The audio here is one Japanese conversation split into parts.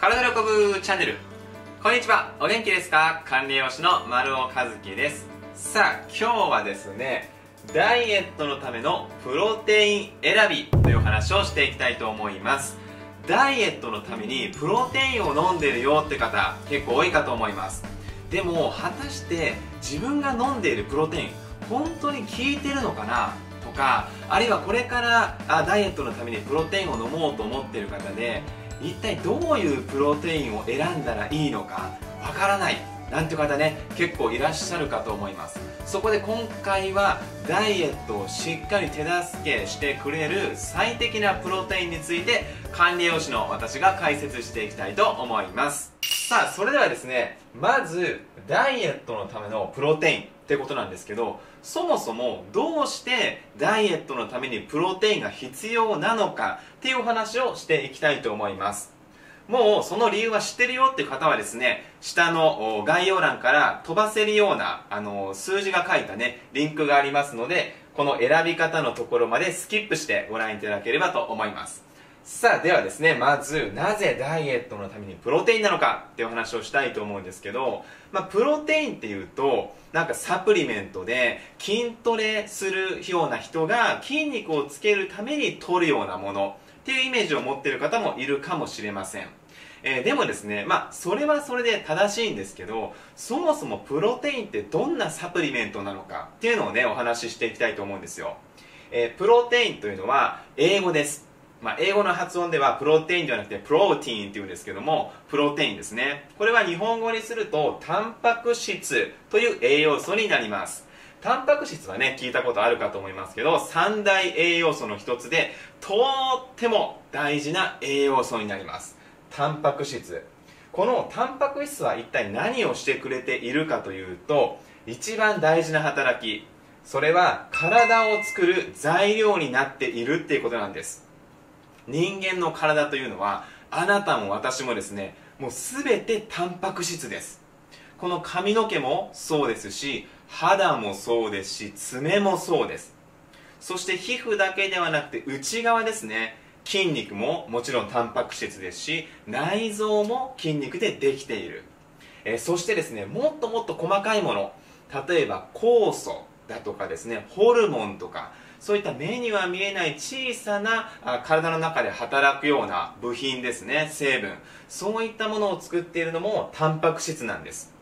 体喜ぶチャンネル。こんにちは。お元気ですか？管理栄養士の丸尾和樹です。さあ今日はですねダイエットのためのプロテイン選びという話をしていきたいと思います。ダイエットのためにプロテインを飲んでるよって方結構多いかと思います。でも果たして自分が飲んでいるプロテイン本当に効いてるのかな？とかあるいはこれからあダイエットのためにプロテインを飲もうと思ってる方で一体どういうプロテインを選んだらいいのかわからないなんて方ね結構いらっしゃるかと思います。そこで今回はダイエットをしっかり手助けしてくれる最適なプロテインについて管理栄養士の私が解説していきたいと思います。さあそれではですねまずダイエットのためのプロテインってことなんですけどそもそもどうしてダイエットのためにプロテインが必要なのかっていうお話をしていきたいと思います。もうその理由は知ってるよっていう方はですね下の概要欄から飛ばせるようなあの数字が書いたねリンクがありますのでこの選び方のところまでスキップしてご覧いただければと思います。さあではですねまずなぜダイエットのためにプロテインなのかっていう話をしたいと思うんですけど、まあ、プロテインっていうとなんかサプリメントで筋トレするような人が筋肉をつけるために取るようなものっていうイメージを持っている方もいるかもしれませんえー、でもですね、まあ、それはそれで正しいんですけど、そもそもプロテインってどんなサプリメントなのかっていうのをね、お話ししていきたいと思うんですよ。えー、プロテインというのは英語です。まあ、英語の発音ではプロテインではなくてプロテインっていうんですけどもプロテインですね。これは日本語にするとタンパク質という栄養素になります。タンパク質はね聞いたことあるかと思いますけど三大栄養素の一つでとっても大事な栄養素になります。タンパク質。このタンパク質は一体何をしてくれているかというと一番大事な働き。それは体を作る材料になっているっていうことなんです。人間の体というのはあなたも私もですねもう全てタンパク質です。この髪の毛もそうですし肌もそうですし爪もそうです。そして皮膚だけではなくて内側ですね。筋肉ももちろんタンパク質ですし内臓も筋肉でできている、えそしてですねもっともっと細かいもの。例えば酵素だとかですねホルモンとかそういった目には見えない小さな体の中で働くような部品ですね。成分。そういったものを作っているのもタンパク質なんです。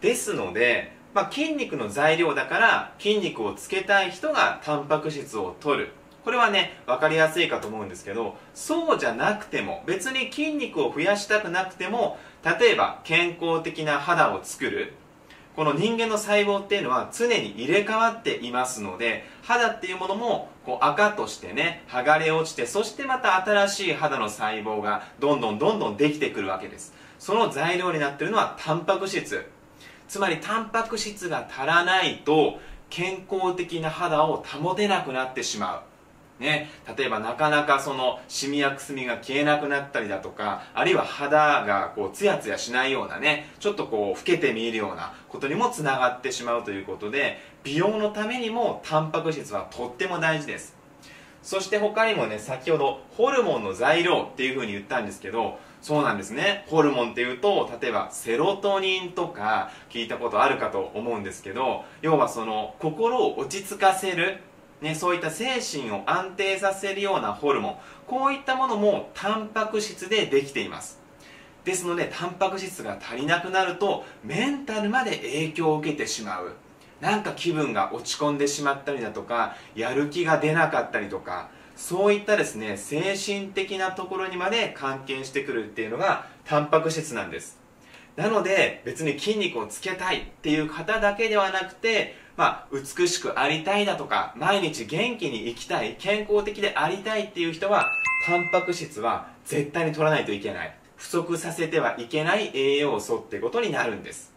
ですので、まあ、筋肉の材料だから筋肉をつけたい人がタンパク質を取る。これはね分かりやすいかと思うんですけどそうじゃなくても別に筋肉を増やしたくなくても例えば健康的な肌を作る。この人間の細胞っていうのは常に入れ替わっていますので肌っていうものもこう赤としてね剥がれ落ちてそしてまた新しい肌の細胞がどんどんどんどんできてくるわけです。その材料になっているのはタンパク質。つまりタンパク質が足らないと健康的な肌を保てなくなってしまう。ね、例えばなかなかそのシミやくすみが消えなくなったりだとかあるいは肌がこうツヤツヤしないようなねちょっとこう老けて見えるようなことにもつながってしまうということで美容のためにもタンパク質はとっても大事です。そして他にもね先ほどホルモンの材料っていうふうに言ったんですけどそうなんですね。ホルモンっていうと例えばセロトニンとか聞いたことあるかと思うんですけど要はその心を落ち着かせるね、そういった精神を安定させるようなホルモンこういったものもタンパク質でできています。ですのでタンパク質が足りなくなるとメンタルまで影響を受けてしまう。なんか気分が落ち込んでしまったりだとかやる気が出なかったりとかそういったですね精神的なところにまで関係してくるっていうのがタンパク質なんです。なので別に筋肉をつけたいっていう方だけではなくてまあ、美しくありたいだとか毎日元気に生きたい健康的でありたいっていう人はタンパク質は絶対に取らないといけない。不足させてはいけない栄養素ってことになるんです。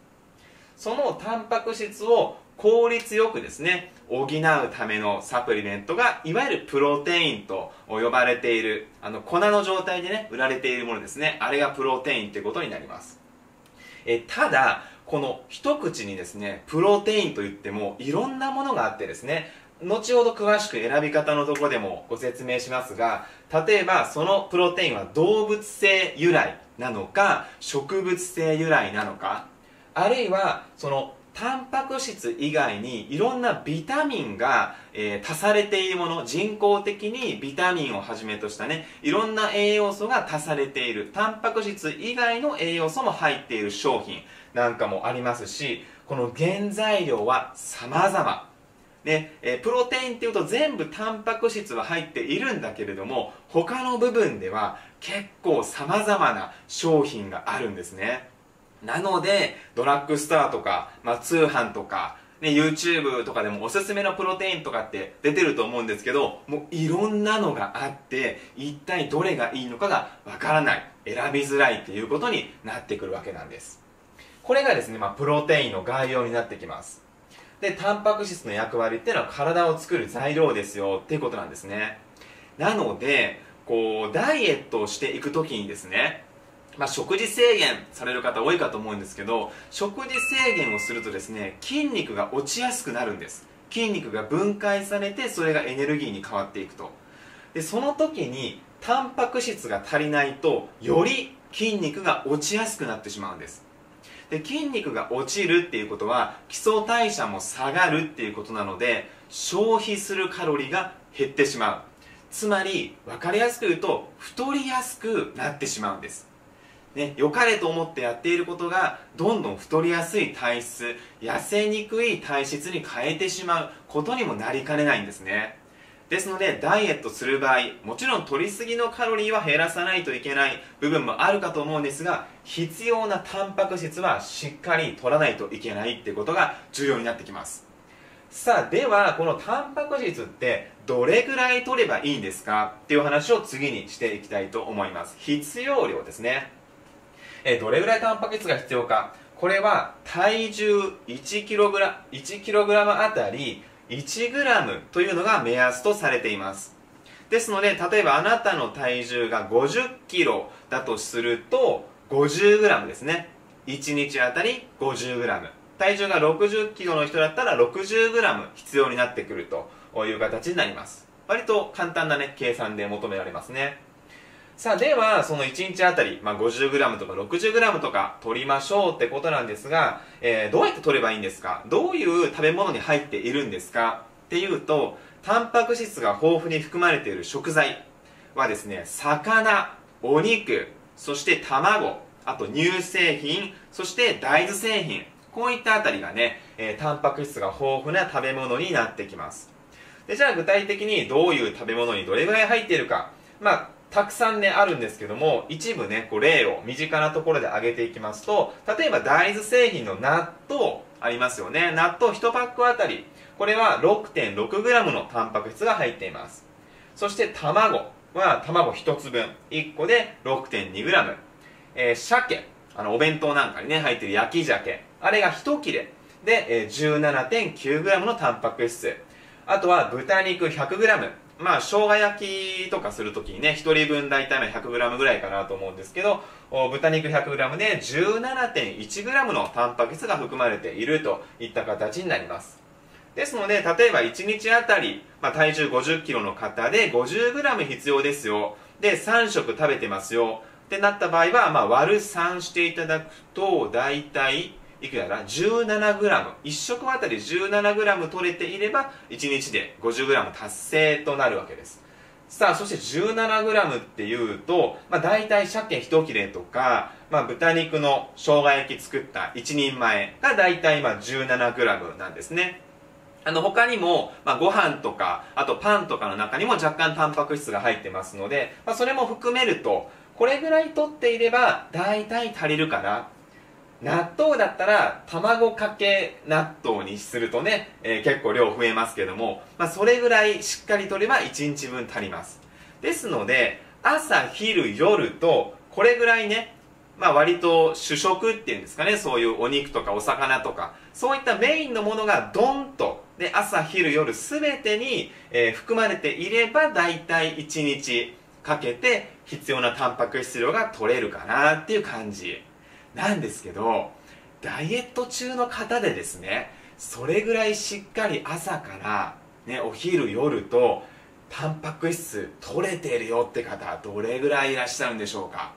そのタンパク質を効率よくですね補うためのサプリメントがいわゆるプロテインと呼ばれているあの粉の状態でね売られているものですね。あれがプロテインってことになります。えただこの一口にですねプロテインといってもいろんなものがあってですね後ほど詳しく選び方のところでもご説明しますが例えばそのプロテインは動物性由来なのか植物性由来なのかあるいはそのタンパク質以外にいろんなビタミンが、えー、足されているもの人工的にビタミンをはじめとしたねいろんな栄養素が足されているタンパク質以外の栄養素も入っている商品。なんかもありますしこの原材料は様々。ねえ、プロテインっていうと全部タンパク質は入っているんだけれども他の部分では結構様々な商品があるんですね。なのでドラッグストアとか、まあ、通販とかね、YouTube とかでもおすすめのプロテインとかって出てると思うんですけどもういろんなのがあって一体どれがいいのかがわからない。選びづらいっていうことになってくるわけなんです。これがですね、まあ、プロテインの概要になってきます。でタンパク質の役割っていうのは体を作る材料ですよっていうことなんですね。なのでこうダイエットをしていく時にですねまあ、食事制限される方多いかと思うんですけど食事制限をするとですね筋肉が落ちやすくなるんです。筋肉が分解されてそれがエネルギーに変わっていくと。でその時にタンパク質が足りないとより筋肉が落ちやすくなってしまうんです。で筋肉が落ちるっていうことは基礎代謝も下がるっていうことなので消費するカロリーが減ってしまう。つまり分かりやすく言うと太りやすくなってしまうんです。ね、良かれと思ってやっていることがどんどん太りやすい体質痩せにくい体質に変えてしまうことにもなりかねないんですね。ですのでダイエットする場合もちろん取りすぎのカロリーは減らさないといけない部分もあるかと思うんですが必要なタンパク質はしっかり取らないといけないってことが重要になってきます。さあではこのタンパク質ってどれぐらい取ればいいんですかっていう話を次にしていきたいと思います。必要量ですね。えどれぐらいタンパク質が必要か。これは体重 1kg, 1kg あたり 1g というのが目安とされています。ですので例えばあなたの体重が 50kg だとすると 50g ですね。1日あたり 50g 体重が 60kg の人だったら 60g 必要になってくるという形になります。割と簡単なね計算で求められますね。さあではその1日あたり、まあ、50g とか 60g とか取りましょうってことなんですが、えー、どうやって取ればいいんですか？どういう食べ物に入っているんですか？っていうとタンパク質が豊富に含まれている食材はですね魚お肉そして卵あと乳製品そして大豆製品こういったあたりがね、えー、タンパク質が豊富な食べ物になってきます。でじゃあ具体的にどういう食べ物にどれぐらい入っているか。まあたくさんねあるんですけども一部ねこう例を身近なところで挙げていきますと例えば大豆製品の納豆ありますよね。納豆1パックあたりこれは 6.6g のタンパク質が入っています。そして卵は卵1つ分。1個で 6.2g、えー、鮭。あのお弁当なんかにね入ってる焼き鮭。あれが1切れ。で、えー、17.9g のタンパク質。あとは豚肉 100g まあ、生姜焼きとかするときにね、1人分大体 100g ぐらいかなと思うんですけど、豚肉 100g で 17.1g のタンパク質が含まれているといった形になります。ですので、例えば1日あたり、まあ、体重 50kg の方で 50g 必要ですよ。で、3食食べてますよ。ってなった場合は、まあ、割る3していただくと、大体、いくらだ？17g1 食あたり 17g 取れていれば1日で 50g 達成となるわけです。さあそして 17g っていうと、まあ、大体鮭1切れとか、まあ、豚肉の生姜焼き作った1人前が大体まあ 17g なんですね。あの他にも、まあ、ご飯とかあとパンとかの中にも若干タンパク質が入ってますので、まあ、それも含めるとこれぐらい取っていれば大体足りるかな。納豆だったら卵かけ納豆にするとね、えー、結構量増えますけども、まあ、それぐらいしっかりとれば1日分足ります。ですので朝昼夜とこれぐらいねまあ割と主食っていうんですかねそういうお肉とかお魚とかそういったメインのものがドンとで朝昼夜全てに、えー、含まれていれば大体1日かけて必要なタンパク質量が取れるかなっていう感じ。なんですけどダイエット中の方でですねそれぐらいしっかり朝から、ね、お昼夜とタンパク質取れてるよって方どれぐらいいらっしゃるんでしょうか。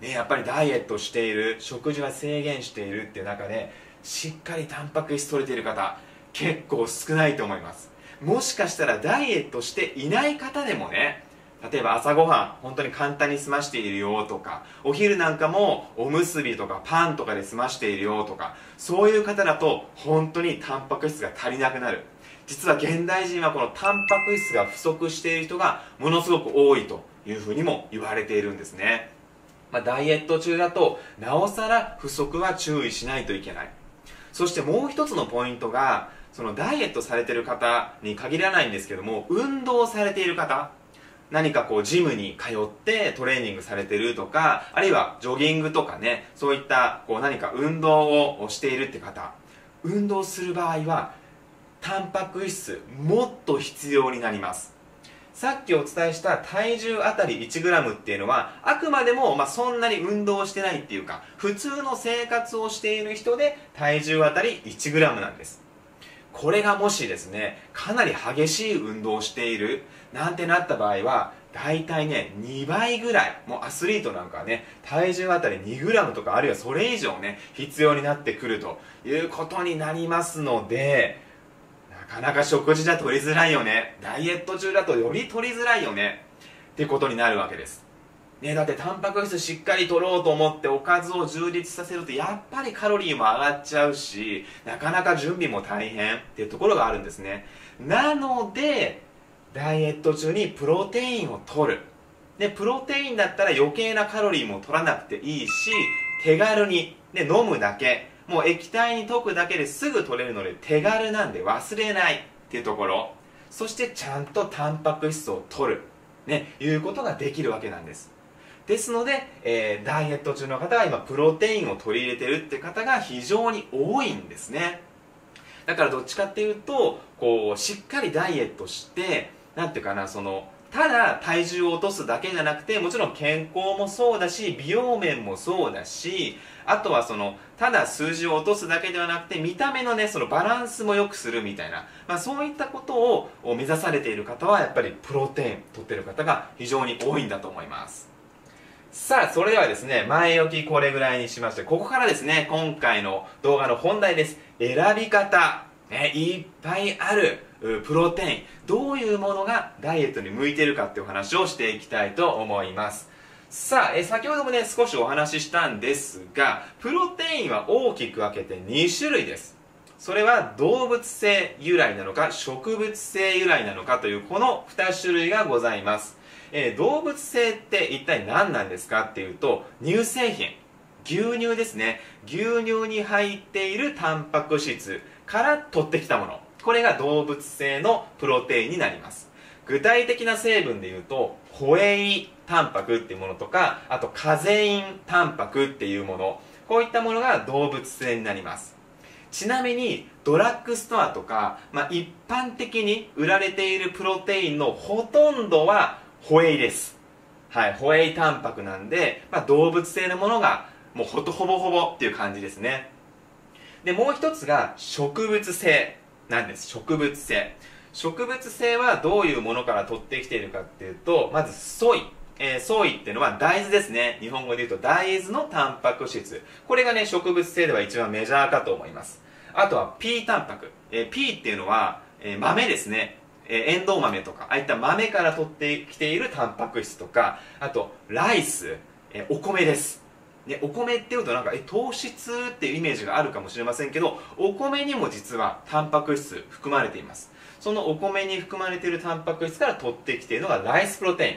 ね、やっぱりダイエットしている食事は制限しているっていう中でしっかりタンパク質取れている方結構少ないと思います。もしかしたらダイエットしていない方でもね例えば朝ごはん本当に簡単に済ましているよとかお昼なんかもおむすびとかパンとかで済ましているよとかそういう方だと本当にタンパク質が足りなくなる。実は現代人はこのタンパク質が不足している人がものすごく多いというふうにも言われているんですね、まあ、ダイエット中だとなおさら不足は注意しないといけない。そしてもう一つのポイントがそのダイエットされてる方に限らないんですけども運動されている方。何かこうジムに通ってトレーニングされてるとかあるいはジョギングとかねそういったこう何か運動をしているって方。運動する場合はタンパク質もっと必要になります。さっきお伝えした体重あたり 1g っていうのはあくまでもまあそんなに運動してないっていうか普通の生活をしている人で体重あたり 1g なんです。これがもしですねかなり激しい運動をしているなんてなった場合は大体ね2倍ぐらいもうアスリートなんかはね体重あたり 2g とかあるいはそれ以上ね必要になってくるということになりますのでなかなか食事じゃ取りづらいよねダイエット中だとより取りづらいよねってことになるわけです。ね、だってタンパク質しっかり取ろうと思っておかずを充実させるとやっぱりカロリーも上がっちゃうしなかなか準備も大変っていうところがあるんですね。なのでダイエット中にプロテインを取る。でプロテインだったら余計なカロリーも取らなくていいし手軽に、ね、飲むだけ。もう液体に溶くだけですぐ取れるので手軽なんで忘れないっていうところ。そしてちゃんとタンパク質を取る。ねいうことができるわけなんです。ですので、えー、ダイエット中の方が今プロテインを取り入れてるって方が非常に多いんですね。だからどっちかっていうとこうしっかりダイエットしてなんていうかなそのただ体重を落とすだけじゃなくてもちろん健康もそうだし美容面もそうだしあとはそのただ数字を落とすだけではなくて見た目のねそのバランスも良くするみたいな、まあ、そういったことを目指されている方はやっぱりプロテイン取ってる方が非常に多いんだと思いますさあ、それではですね、前置きこれぐらいにしまして、ここからですね、今回の動画の本題です。選び方。ね、いっぱいあるプロテイン。どういうものがダイエットに向いてるかっていう話をしていきたいと思います。さあ、え先ほどもね、少しお話ししたんですが、プロテインは大きく分けて2種類です。それは動物性由来なのか植物性由来なのかというこの2種類がございます。えー、動物性って一体何なんですかっていうと乳製品牛乳ですね牛乳に入っているタンパク質から取ってきたものこれが動物性のプロテインになります具体的な成分でいうとホエイタンパクっていうものとかあとカゼインタンパクっていうものこういったものが動物性になりますちなみにドラッグストアとか、まあ、一般的に売られているプロテインのほとんどはホエイです。はい、ホエイタンパクなんで、まあ、動物性のものがもうほとほぼほぼっていう感じですね。で、もう一つが植物性なんです。植物性。植物性はどういうものから取ってきているかっていうと、まずソイ。えー、ソイっていうのは大豆ですね。日本語で言うと大豆のタンパク質。これがね、植物性では一番メジャーかと思います。あとは P タンパク。えー、P っていうのは、えー、豆ですね。えー、エンドウ豆とかああいった豆から取ってきているタンパク質とかあとライス、えー、お米ですでお米っていうとなんかえ糖質っていうイメージがあるかもしれませんけどお米にも実はタンパク質含まれています。そのお米に含まれているタンパク質から取ってきているのがライスプロテイン。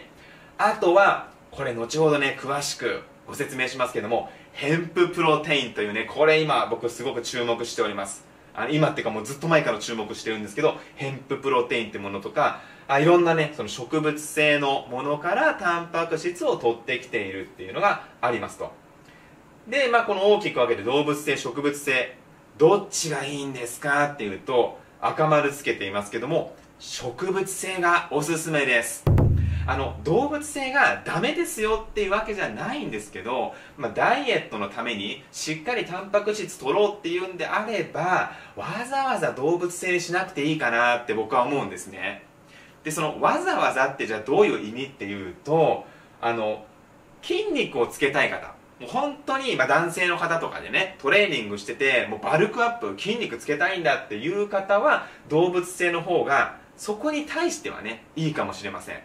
あとはこれ後ほどね詳しくご説明しますけどもヘンププロテインというねこれ今僕すごく注目しております。あ今っていうかもうずっと前から注目してるんですけどヘンププロテインってものとかあいろんなねその植物性のものからタンパク質を取ってきているっていうのがありますと。で、まあ、この大きく分けて動物性植物性どっちがいいんですか？っていうと赤丸つけていますけども植物性がおすすめです。あの動物性がダメですよっていうわけじゃないんですけど、まあ、ダイエットのためにしっかりタンパク質取ろうっていうんであればわざわざ動物性にしなくていいかなって僕は思うんですね。でそのわざわざってじゃあどういう意味っていうとあの筋肉をつけたい方もう本当に、まあ、男性の方とかでね、トレーニングしてて、もうバルクアップ、筋肉つけたいんだっていう方は、動物性の方が、そこに対してはね、いいかもしれません。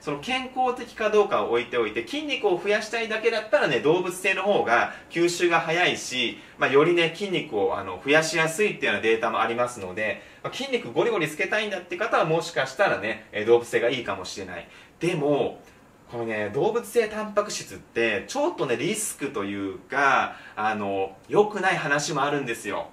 その健康的かどうかを置いておいて、筋肉を増やしたいだけだったらね、動物性の方が吸収が早いし、まあ、よりね、筋肉をあの増やしやすいっていうようなデータもありますので、まあ、筋肉ゴリゴリつけたいんだって方はもしかしたらね、動物性がいいかもしれない。でも、このね、動物性タンパク質って、ちょっとね、リスクというか、あの、良くない話もあるんですよ。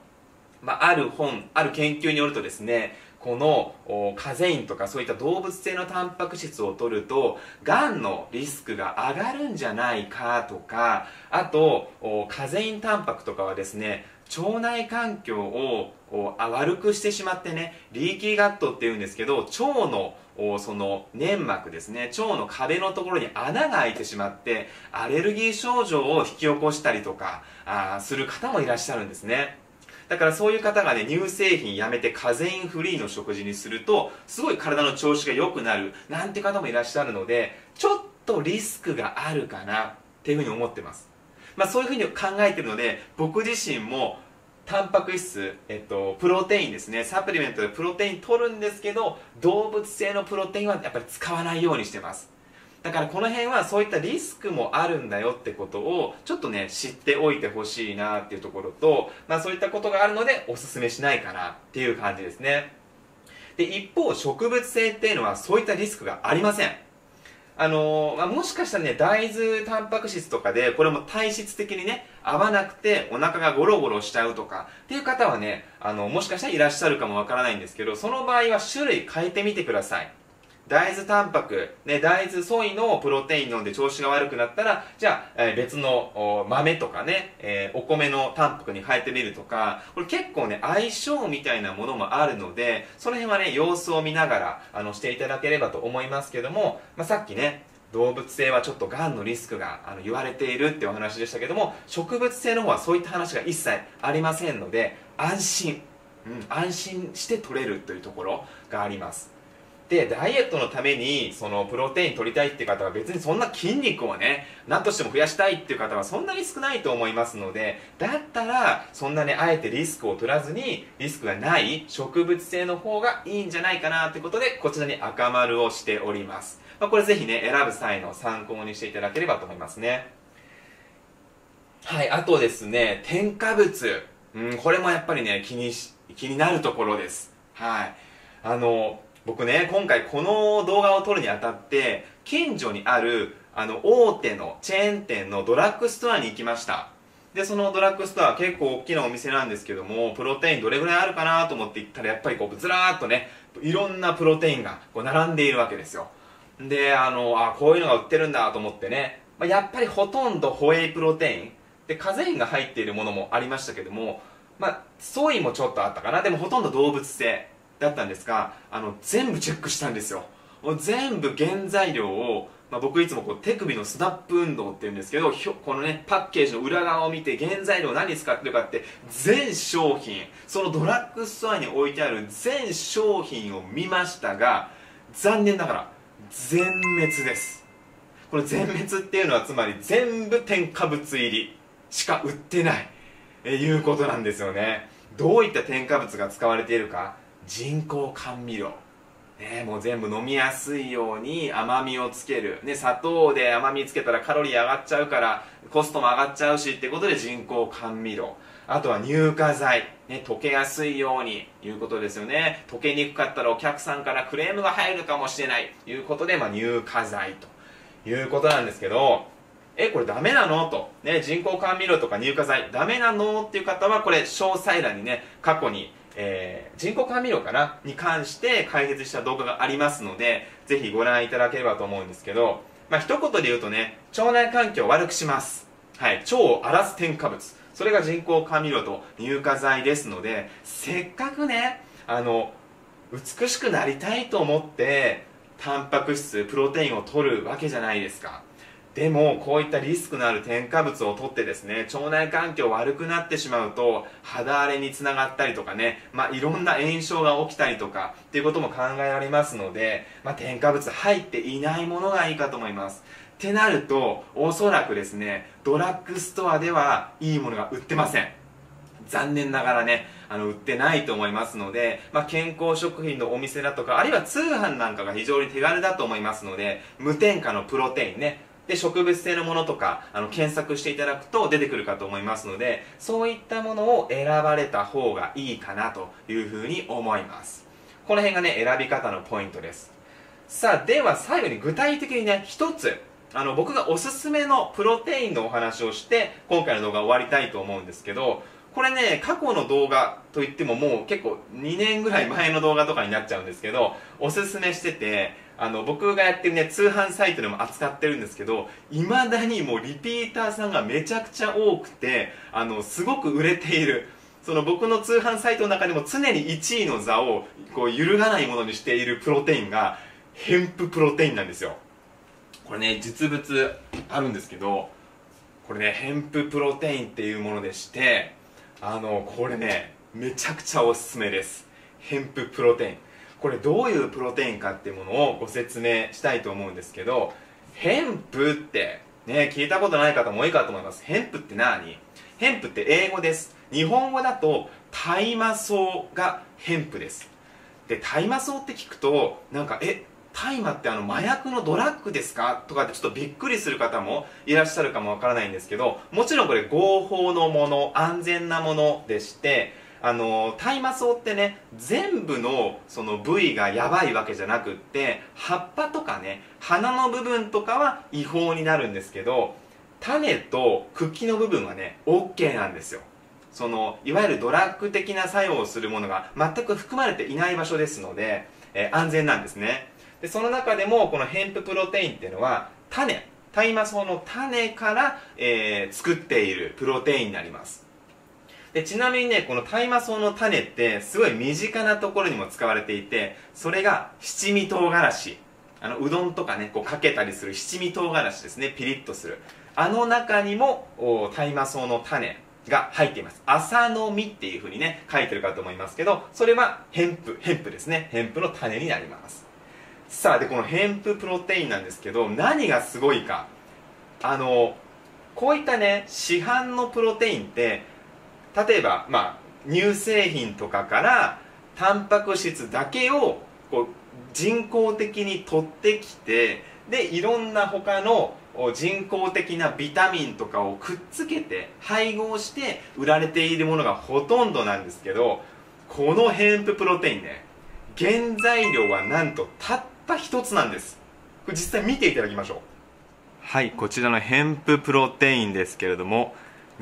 まあ、ある本、ある研究によるとですね、このカゼインとかそういった動物性のタンパク質を取るとがんのリスクが上がるんじゃないかとかあとカゼインタンパクとかはですね腸内環境を悪くしてしまってねリーキーガットっていうんですけど腸のその粘膜ですね腸の壁のところに穴が開いてしまってアレルギー症状を引き起こしたりとかあする方もいらっしゃるんですね。だからそういう方がね乳製品やめてカゼインフリーの食事にするとすごい体の調子が良くなるなんて方もいらっしゃるのでちょっとリスクがあるかなっていうふうに思ってます。まあそういうふうに考えてるので僕自身もタンパク質、えっと、プロテインですね。サプリメントでプロテイン取るんですけど動物性のプロテインはやっぱり使わないようにしてます。だからこの辺はそういったリスクもあるんだよってことをちょっとね知っておいてほしいなっていうところと、まあ、そういったことがあるのでおすすめしないかなっていう感じですね。で一方植物性っていうのはそういったリスクがありません。あのー、まあ、もしかしたらね、大豆タンパク質とかで、これも体質的にね、合わなくてお腹がゴロゴロしちゃうとかっていう方はね、あの、もしかしたらいらっしゃるかもわからないんですけど、その場合は種類変えてみてください。大豆タンパク、ね、大豆ソイのプロテイン飲んで調子が悪くなったら、じゃあ、えー、別の豆とかね、えー、お米のタンパクに変えてみるとか、これ結構ね、相性みたいなものもあるので、その辺はね、様子を見ながら、あの、していただければと思いますけども、まあ、さっきね、動物性はちょっとがんのリスクがあの言われているっていうお話でしたけども植物性の方はそういった話が一切ありませんので安心、うん、安心して取れるというところがあります。でダイエットのためにそのプロテイン取りたいっていう方は別にそんな筋肉をね何としても増やしたいっていう方はそんなに少ないと思いますのでだったらそんなねあえてリスクを取らずにリスクがない植物性の方がいいんじゃないかなということでこちらに赤丸をしております、まあ、これぜひね選ぶ際の参考にしていただければと思いますね。はいあとですね添加物。うんこれもやっぱりね気にし気になるところです。はい。あの僕ね今回この動画を撮るにあたって近所にあるあの大手のチェーン店のドラッグストアに行きました。でそのドラッグストア結構大きなお店なんですけどもプロテインどれぐらいあるかなと思って行ったらやっぱりこうずらーっとねいろんなプロテインがこう並んでいるわけですよ。であのあこういうのが売ってるんだと思ってね、まあ、やっぱりほとんどホエイプロテインでカゼインが入っているものもありましたけどもまあソイもちょっとあったかな。でもほとんど動物性。だったんですがあの全部チェックしたんですよ。全部原材料を、まあ、僕いつもこう手首のスナップ運動っていうんですけどこのねパッケージの裏側を見て原材料何使ってるかって全商品。そのドラッグストアに置いてある全商品を見ましたが残念ながら全滅です。これ全滅っていうのはつまり全部添加物入りしか売ってないえいうことなんですよね。どういった添加物が使われているか人工甘味料。ね、もう全部飲みやすいように甘みをつける、ね、砂糖で甘みつけたらカロリー上がっちゃうからコストも上がっちゃうしってことで人工甘味料。あとは乳化剤、ね、溶けやすいように。いうことですよね。溶けにくかったらお客さんからクレームが入るかもしれない。ということで、まあ、乳化剤と。いうことなんですけどえこれダメなの？と、ね、人工甘味料とか乳化剤。ダメなの？っていう方はこれ詳細欄にね過去にえー、人工甘味料かな？に関して解説した動画がありますので、ぜひご覧いただければと思うんですけど、まあ、一言で言うとね、腸内環境を悪くします。はい、腸を荒らす添加物。それが人工甘味料と乳化剤ですので、せっかくね、あの、美しくなりたいと思って、タンパク質、プロテインを取るわけじゃないですか。でもこういったリスクのある添加物を取ってですね腸内環境悪くなってしまうと肌荒れにつながったりとかね、まあ、いろんな炎症が起きたりとかっていうことも考えられますので、まあ、添加物入っていないものがいいかと思います。ってなるとおそらくですねドラッグストアではいいものが売ってません。残念ながらねあの売ってないと思いますので、まあ、健康食品のお店だとかあるいは通販なんかが非常に手軽だと思いますので無添加のプロテインねで植物性のものとかあの検索していただくと出てくるかと思いますのでそういったものを選ばれた方がいいかなというふうに思います。この辺がね選び方のポイントです。さあでは最後に具体的にね一つあの僕がおすすめのプロテインのお話をして今回の動画終わりたいと思うんですけどこれね過去の動画といってももう結構2年ぐらい前の動画とかになっちゃうんですけどおすすめしててあの僕がやってるね通販サイトでも扱ってるんですけどいまだにもうリピーターさんがめちゃくちゃ多くてあのすごく売れている。その僕の通販サイトの中でも常に1位の座をこう揺るがないものにしているプロテインがヘンププロテインなんですよ。これね実物あるんですけどこれねヘンププロテインっていうものでしてあのこれねめちゃくちゃおすすめです。ヘンププロテイン。これどういうプロテインかっていうものをご説明したいと思うんですけどヘンプってね聞いたことない方も多いかと思います。ヘンプって何？ヘンプって英語です。日本語だと大麻草がヘンプです。で大麻草って聞くとなんかえ大麻ってあの麻薬のドラッグですか？とかってちょっとびっくりする方もいらっしゃるかもわからないんですけどもちろんこれ合法のもの安全なものでしてあの大麻草ってね全部のその部位がやばいわけじゃなくって葉っぱとかね花の部分とかは違法になるんですけど種と茎の部分はね OK なんですよ。そのいわゆるドラッグ的な作用をするものが全く含まれていない場所ですので、えー、安全なんですね。でその中でもこのヘンププロテインっていうのは種大麻草の種から、えー、作っているプロテインになります。でちなみにねこの大麻草の種ってすごい身近なところにも使われていてそれが七味唐辛子。あのうどんとかねこうかけたりする七味唐辛子ですねピリッとする。あの中にも大麻草の種が入っています。朝の実っていうふうにね書いてるかと思いますけどそれはヘンプヘンプですね。ヘンプの種になります。さあでこのヘンププロテインなんですけど何がすごいか。あのこういったね市販のプロテインって例えばまあ乳製品とかからタンパク質だけをこう人工的に取ってきてでいろんな他の人工的なビタミンとかをくっつけて配合して売られているものがほとんどなんですけどこのヘンププロテインね原材料はなんとたった一つなんです。これ実際見ていただきましょう。はいこちらのヘンププロテインですけれども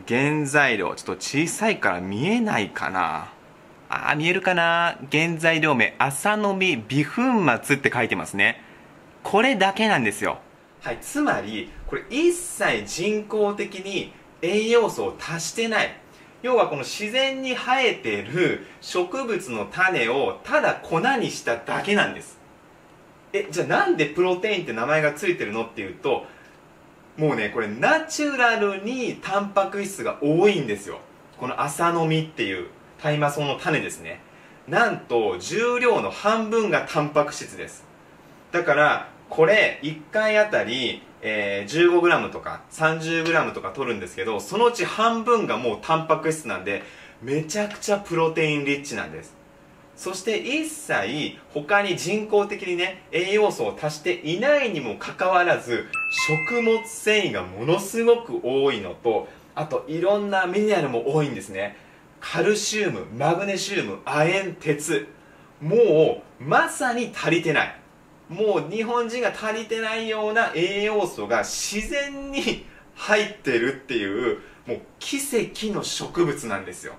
原材料ちょっと小さいから見えないかな。あ見えるかな。原材料名朝の実微粉末って書いてますね。これだけなんですよ。はいつまりこれ一切人工的に栄養素を足してない。要はこの自然に生えてる植物の種をただ粉にしただけなんです。えじゃあなんでプロテインって名前がついてるのっていうともうねこれナチュラルにタンパク質が多いんですよ。この朝の実っていう大麻草の種ですね。なんと重量の半分がタンパク質です。だからこれ1回あたり、えー、15g とか 30g とか取るんですけどそのうち半分がもうタンパク質なんでめちゃくちゃプロテインリッチなんです。そして一切他に人工的にね栄養素を足していないにもかかわらず食物繊維がものすごく多いのとあといろんなミネラルも多いんですね。カルシウムマグネシウム亜鉛鉄もうまさに足りてない。もう日本人が足りてないような栄養素が自然に入ってるっていうもう奇跡の植物なんですよ。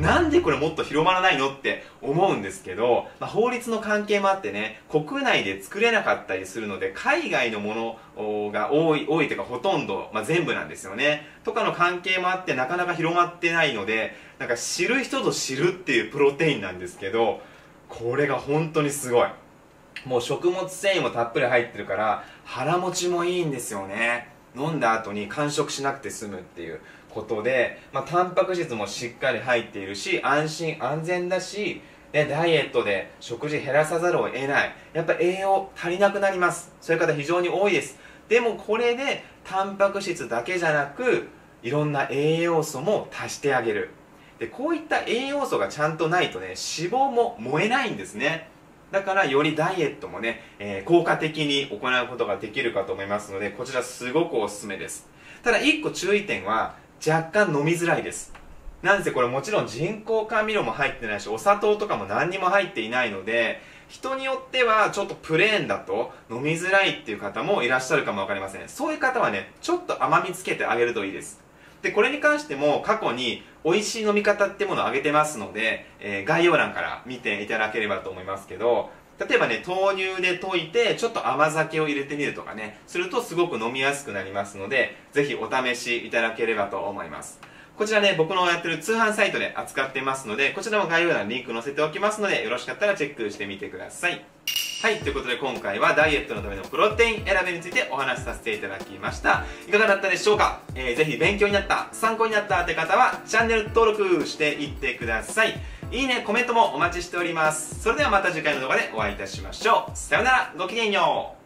なんでこれもっと広まらないのって思うんですけど、まあ、法律の関係もあってね、国内で作れなかったりするので、海外のものが多い、多いというかほとんど、まあ、全部なんですよね。とかの関係もあってなかなか広まってないので、なんか知る人ぞ知るっていうプロテインなんですけど、これが本当にすごい。もう食物繊維もたっぷり入ってるから腹持ちもいいんですよね飲んだ後に完食しなくて済むっていうことで、まあ、タンパク質もしっかり入っているし安心安全だしね、ダイエットで食事減らさざるを得ない。やっぱ栄養足りなくなります。そういう方非常に多いです。でもこれでタンパク質だけじゃなくいろんな栄養素も足してあげる。でこういった栄養素がちゃんとないとね脂肪も燃えないんですね。だからよりダイエットもね、えー、効果的に行うことができるかと思いますのでこちらすごくおすすめです。ただ1個注意点は若干飲みづらいです。なんせこれもちろん人工甘味料も入ってないしお砂糖とかも何にも入っていないので人によってはちょっとプレーンだと飲みづらいっていう方もいらっしゃるかもわかりません。そういう方はねちょっと甘みつけてあげるといいです。でこれに関しても過去に美味しい飲み方ってものを挙げてますので、えー、概要欄から見ていただければと思いますけど例えばね豆乳で溶いてちょっと甘酒を入れてみるとかねするとすごく飲みやすくなりますのでぜひお試しいただければと思いますこちらね僕のやってる通販サイトで扱ってますのでこちらも概要欄にリンク載せておきますのでよろしかったらチェックしてみてくださいはい、ということで今回はダイエットのためのプロテイン選びについてお話しさせていただきました。いかがだったでしょうか、えー、ぜひ勉強になった、参考になったって方はチャンネル登録していってください。いいね、コメントもお待ちしております。それではまた次回の動画でお会いいたしましょう。さよなら、ごきげんよう。